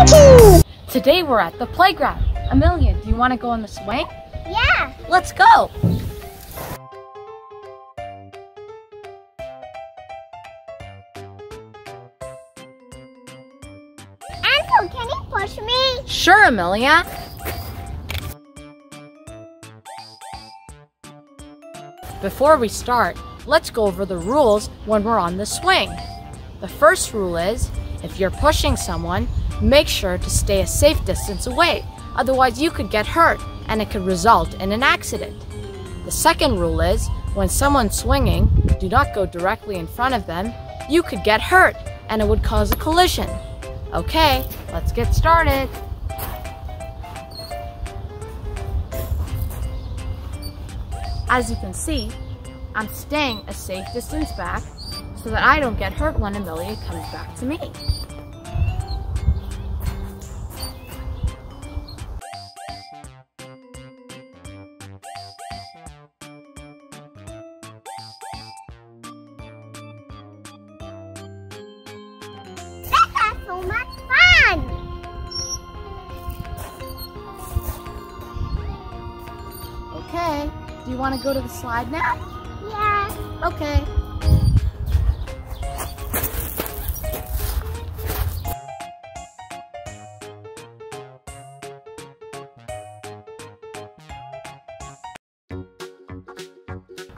Today we're at the playground. Amelia, do you want to go on the swing? Yeah. Let's go. Uncle, can you push me? Sure, Amelia. Before we start, let's go over the rules when we're on the swing. The first rule is, if you're pushing someone, make sure to stay a safe distance away, otherwise you could get hurt and it could result in an accident. The second rule is, when someone's swinging, do not go directly in front of them. You could get hurt and it would cause a collision. Okay, let's get started. As you can see, I'm staying a safe distance back so that I don't get hurt when Amelia comes back to me. So much fun. Okay, do you want to go to the slide now? Yeah. Okay.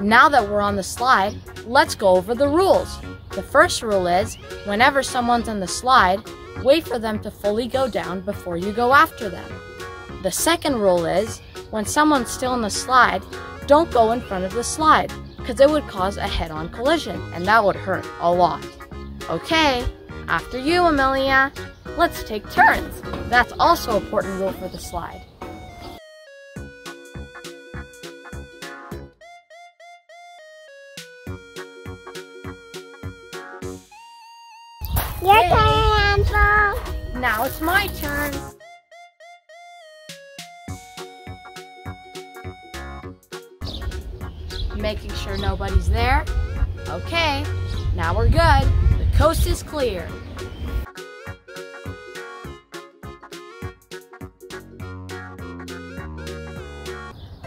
Now that we're on the slide, let's go over the rules. The first rule is whenever someone's on the slide, wait for them to fully go down before you go after them. The second rule is when someone's still on the slide, don't go in front of the slide because it would cause a head on collision and that would hurt a lot. Okay, after you, Amelia. Let's take turns. That's also an important rule for the slide. Your Yay. turn, Uncle. Now it's my turn. Making sure nobody's there. Okay, now we're good. The coast is clear.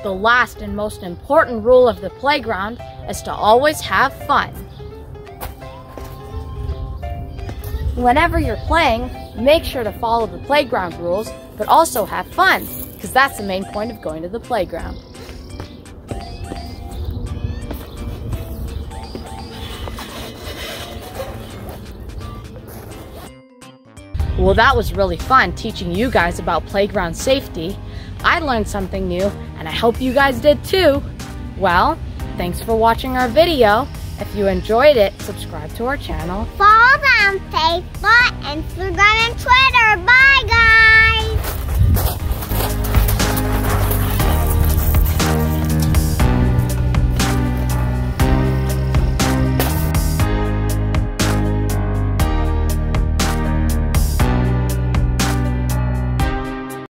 The last and most important rule of the playground is to always have fun. Whenever you're playing, make sure to follow the playground rules, but also have fun, because that's the main point of going to the playground. Well, that was really fun teaching you guys about playground safety. I learned something new, and I hope you guys did too. Well, thanks for watching our video. If you enjoyed it, subscribe to our channel Follow on Facebook.